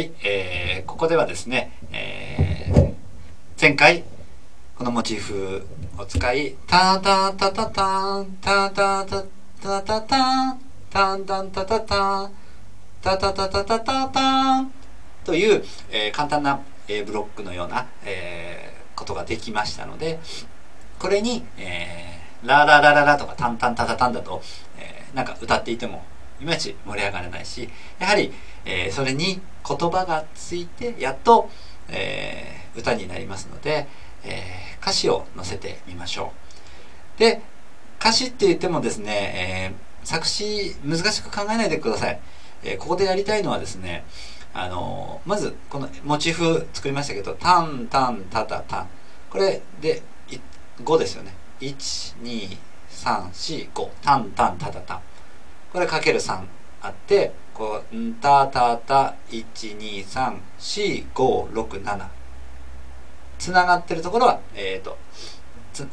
い、えー、ここではですね、えー、前回このモチーフを使いタタタタタンタタタタタタンタンタンタタタンタタタタタタタンという、えー、簡単な、えー、ブロックのような、えー、ことができましたのでこれに、えー、ラララララとかタンタンタタタンだと、えー、なんか歌っていてもいまいち盛り上がらないしやはり、えー、それに言葉がついてやっと、えー、歌になりますので、えー、歌詞を載せてみましょう。で歌詞って言ってもですね、え、作詞難しく考えないでください、え、ここでやりたいのはですねあの、まずこのモチーフ作りましたけどタンタンタタタ。ンこれで5ですよね。1、2、3、4、5タンタンタタタ。ンこれかける3あってこう「んたたた1234567」つながってるところはえっ、ー、と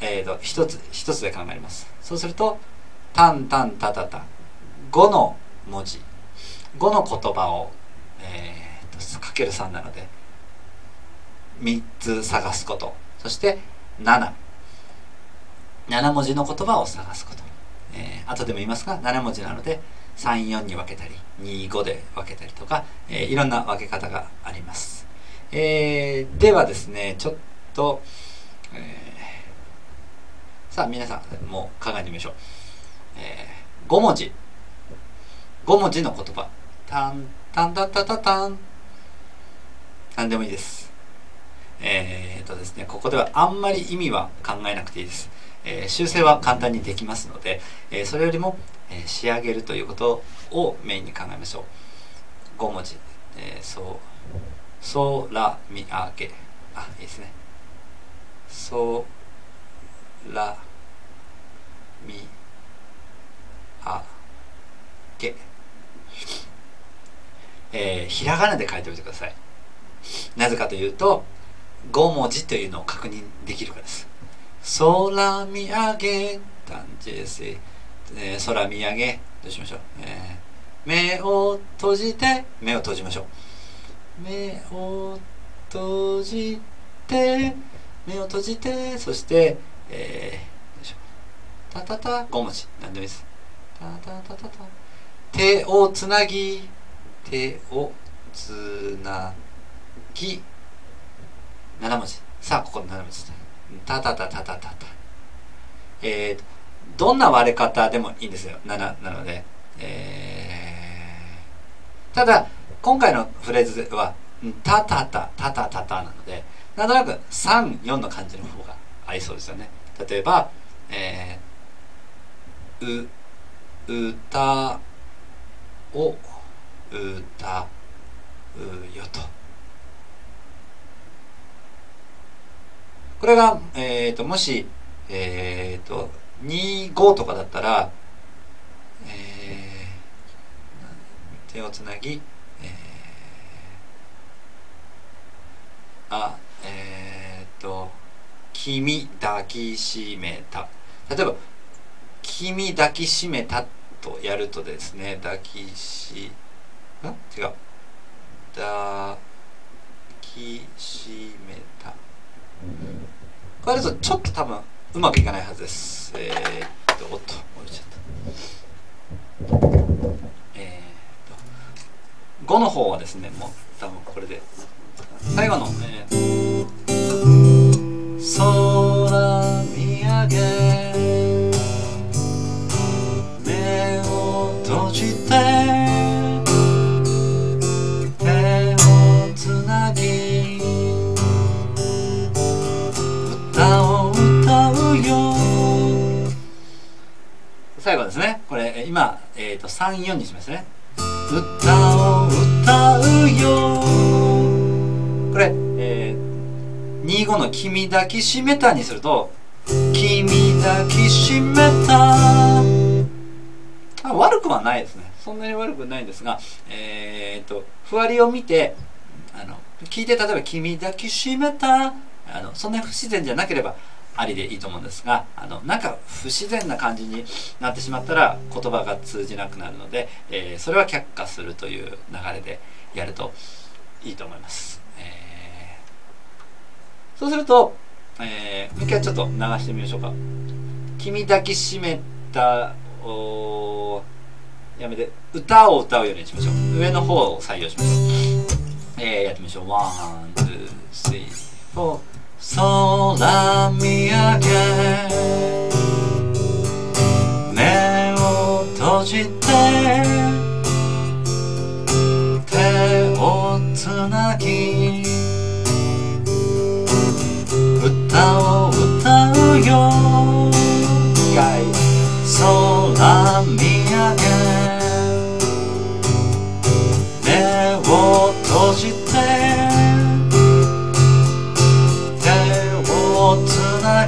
えーと、一つ一つで考えます。そうすると「タンタンタタタ」5の文字。5の言葉を、えーと、かける3なので3つ探すこと。そして77文字の言葉を探すこと。えー、後でも言いますが7文字なので34に分けたり25で分けたりとか、えー、いろんな分け方があります、えー、ではですねちょっと、えー、さあ皆さんもう考えてみましょう、えー、5文字。5文字の言葉。タンタンタンタタタン。何でもいいです。えー、っとですねここではあんまり意味は考えなくていいです。えー、修正は簡単にできますので、えー、それよりも、えー、仕上げるということをメインに考えましょう。5文字、えー、そう。そらみあげ。あいいですね。そらみあげ。えー、ひらがなで書いておいてください。なぜかというと5文字というのを確認できるからです。空見上げたんです、えー、空見上げどうしましょう、えー、目を閉じて目を閉じましょう。目を閉じて目を閉じてそしてえー、よいしょ。たたた5文字。何でもいいです。たたたたた手をつなぎ手をつなぎ。7文字。さあここ7文字ですたたたたたたた。えー、どんな割れ方でもいいんですよ。7なので、えー、ただ今回のフレーズはたたたたたたたなのでなんとなく34の感じの方が合いそうですよね。例えば、えー、う歌を歌うよと。これが、えーと、もし、えーと、25とかだったら、えー、手をつなぎ、えー、あえっ、ー、と「君抱きしめた」例えば「君抱きしめた」とやるとですね抱きしん違う。抱きしめた。これだとちょっと多分うまくいかないはずです。えー、っとおっと折れちゃった。えー、っと5の方はですねもう多分これで最後の、えーと、34にしますね。歌を歌うよ。これ、えー、25の「君抱きしめた」にすると「君抱きしめた」悪くはないですね。そんなに悪くないんですがえっ、ー、とふわりを見てあの聞いて例えば「君抱きしめた」あのそんな不自然じゃなければありでいいと思うんですがあのなんか不自然な感じになってしまったら言葉が通じなくなるので、えー、それは却下するという流れでやるといいと思います、えー、そうすると、えー、もう一回ちょっと流してみましょうか。君抱きしめたおやめて歌を歌うようにしましょう。上の方を採用しましょうえー、やってみましょう。 one two three four。空見上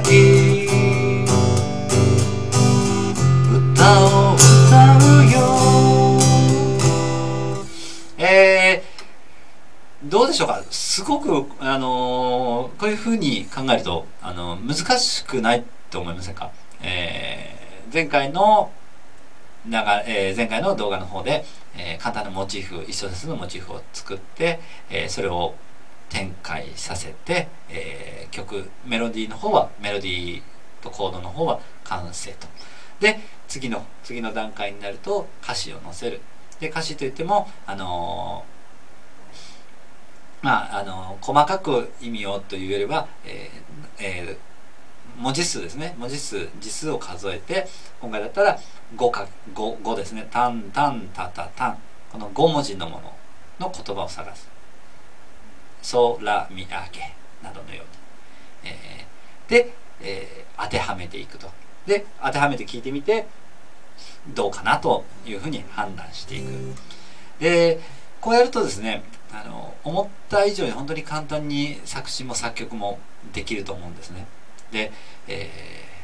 つなぎ歌を歌うよ。えー、どうでしょうか？すごく、あのー、こういうふうに考えると、あのー、難しくないと思いませんか、えー、前回の長えー、前回の動画の方で、えー、簡単なモチーフ一小節のモチーフを作って、えー、それを展開させて、えー、メロディーの方はメロディーとコードの方は完成と。で次の次の段階になると歌詞を載せる。で歌詞といってもあのまああの細かく意味をというよりは、えーえー文字数ですね。文字数字数を数えて今回だったら5か 5, 5ですね。タンタンタタタンこの5文字のものの言葉を探す。ソラミアゲなどのように、で、えー、当てはめていくと。で当てはめて聞いてみてどうかなというふうに判断していく。でこうやるとですねあの思った以上に本当に簡単に作詞も作曲もできると思うんですね。で、えー、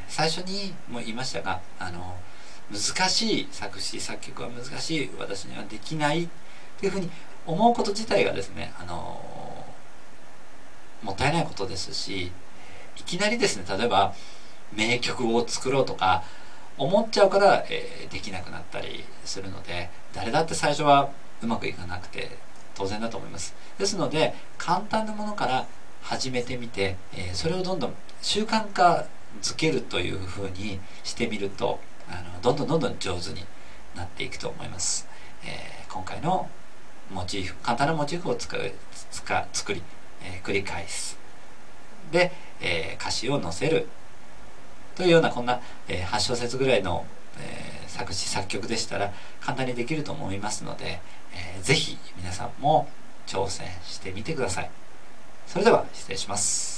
最初にも言いましたがあの難しい作詞作曲は難しい私にはできないっていうふうに思うこと自体がですねあのもったいないことですしいきなりですね例えば名曲を作ろうとか思っちゃうから、えー、できなくなったりするので誰だって最初はうまくいかなくて当然だと思います。ですので簡単なものから始めてみて、えー、それをどんどん習慣化づけるというふうにしてみるとあのどんどんどんどん上手になっていくと思います、えー、今回のモチーフ簡単なモチーフを使う使作り、え、繰り返す。で、えー、歌詞を載せる。というようなこんな、え8小節ぐらいの、え作詞作曲でしたら簡単にできると思いますので、えー、ぜひ皆さんも挑戦してみてください。それでは失礼します。